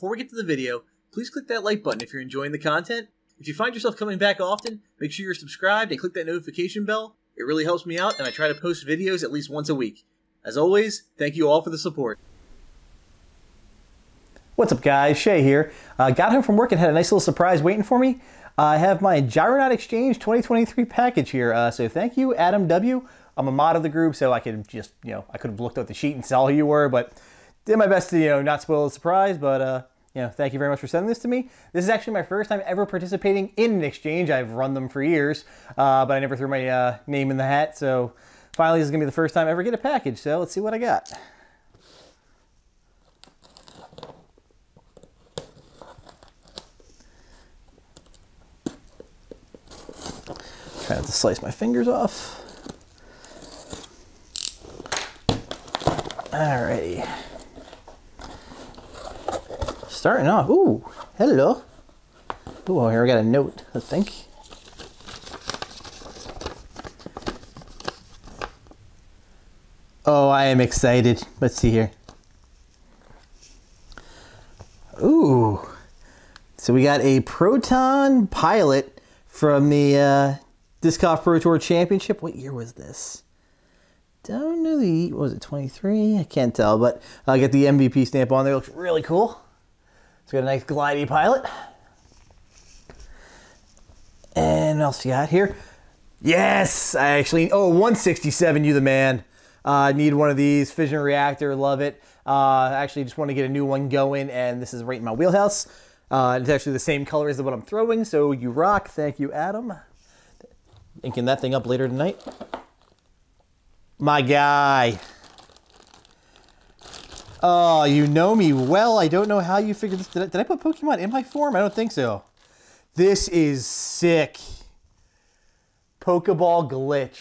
before we get to the video, please click that like button if you're enjoying the content. If you find yourself coming back often, make sure you're subscribed and click that notification bell. It really helps me out, and I try to post videos at least once a week. As always, thank you all for the support. What's up guys, Shea here. Uh, got home from work and had a nice little surprise waiting for me. Uh, I have my Gyronaut Exchange 2023 package here, uh, so thank you Adam W. I'm a mod of the group, so I could just, you know, I could have looked at the sheet and saw who you were, but did my best to, you know, not spoil the surprise, but, uh, you know, thank you very much for sending this to me. This is actually my first time ever participating in an exchange. I've run them for years, uh, but I never threw my uh, name in the hat, so finally this is going to be the first time I ever get a package, so let's see what I got. Trying to slice my fingers off. Alrighty. Starting off. Ooh, hello. Ooh, here we got a note, I think. Oh, I am excited. Let's see here. Ooh. So we got a Proton Pilot from the uh, Disc Golf Pro Tour Championship. What year was this? Don't know the, was it 23? I can't tell, but I get the MVP stamp on there. Looks really cool. It's got a nice glidey pilot. And what else you got here? Yes, I actually, oh, 167, you the man. Uh, need one of these, fission reactor, love it. Uh, actually just want to get a new one going and this is right in my wheelhouse. Uh, it's actually the same color as the one I'm throwing, so you rock. Thank you, Adam. Inking that thing up later tonight. My guy. Oh, you know me well. I don't know how you figured this. Did I, did I put Pokemon in my form? I don't think so. This is sick. Pokeball glitch.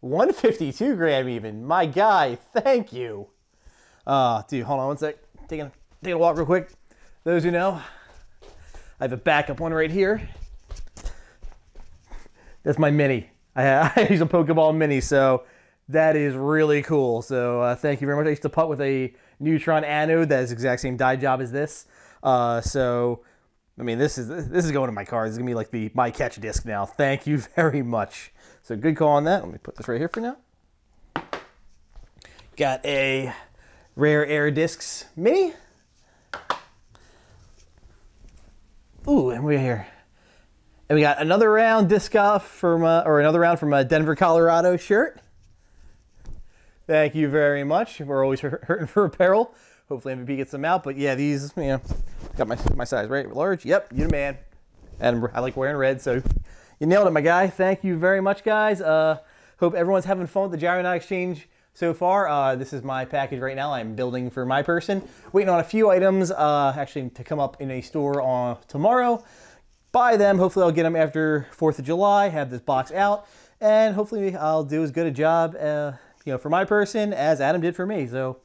152 gram even. My guy, thank you. Uh, dude, hold on one sec. Taking, taking a walk real quick. Those who know, I have a backup one right here. That's my mini. I, I use a Pokeball mini, so that is really cool. So uh, thank you very much. I used to putt with a neutron anode that the exact same dye job as this. Uh, so, I mean, this is this is going to my car. This is gonna be like the my catch disc now. Thank you very much. So good call on that. Let me put this right here for now. Got a Rare Air Discs Mini. Ooh, and we're here. And we got another round disc off from, uh, or another round from a Denver, Colorado shirt. Thank you very much. We're always hurting for apparel. Hopefully MVP gets them out. But yeah, these, you know, got my, my size, right? Large? Yep, you're the man. And I like wearing red, so you nailed it, my guy. Thank you very much, guys. Uh, hope everyone's having fun with the Gyronaut Exchange so far. Uh, this is my package right now. I'm building for my person. Waiting on a few items uh, actually to come up in a store on tomorrow. Buy them. Hopefully I'll get them after 4th of July, have this box out, and hopefully I'll do as good a job uh, you know, for my person as Adam did for me. So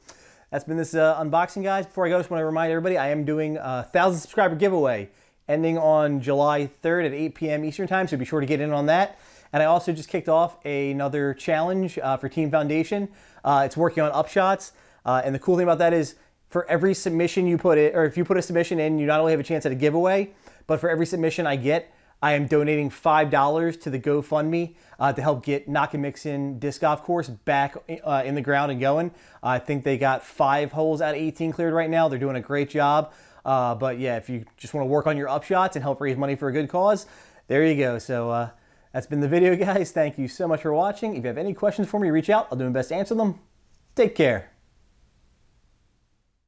that's been this uh, unboxing, guys. Before I go, I just want to remind everybody I am doing a 1,000 subscriber giveaway ending on July 3rd at 8 p.m. Eastern Time, so be sure to get in on that. And I also just kicked off another challenge uh, for Team Foundation. Uh, it's working on upshots. Uh, and the cool thing about that is for every submission you put it, or if you put a submission in, you not only have a chance at a giveaway, but for every submission I get, I am donating $5 to the GoFundMe uh, to help get Nockamixon Disc Golf Course back uh, in the ground and going. I think they got five holes out of 18 cleared right now. They're doing a great job. Uh, but yeah, if you just want to work on your upshots and help raise money for a good cause, there you go. So uh, that's been the video, guys. Thank you so much for watching. If you have any questions for me, reach out. I'll do my best to answer them. Take care.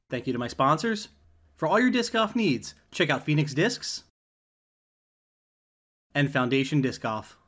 Thank you to my sponsors. For all your disc golf needs, check out Phoenix Discs and Foundation Disc Golf.